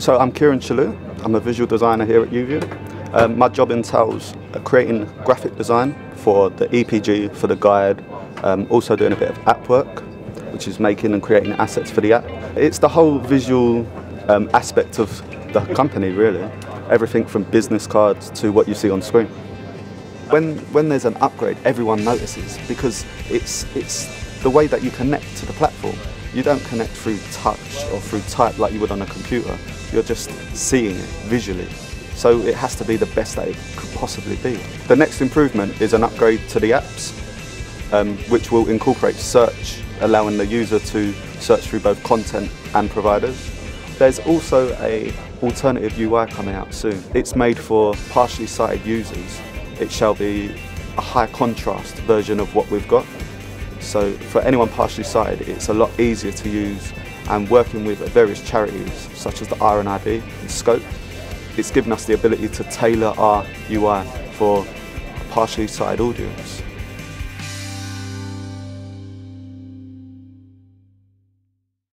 So I'm Kieran Shalloo. I'm a visual designer here at YouView. Um, my job entails uh, creating graphic design for the EPG, for the guide, um, also doing a bit of app work, which is making and creating assets for the app. It's the whole visual um, aspect of the company, really. Everything from business cards to what you see on screen. When, when there's an upgrade, everyone notices because it's, it's the way that you connect to the platform. You don't connect through touch or through type like you would on a computer. You're just seeing it visually. So it has to be the best that it could possibly be. The next improvement is an upgrade to the apps, um, which will incorporate search, allowing the user to search through both content and providers. There's also a alternative UI coming out soon. It's made for partially sighted users. It shall be a high contrast version of what we've got. So for anyone partially sighted, it's a lot easier to use and working with various charities such as the RNIB and Scope, it's given us the ability to tailor our UI for a partially sighted audience.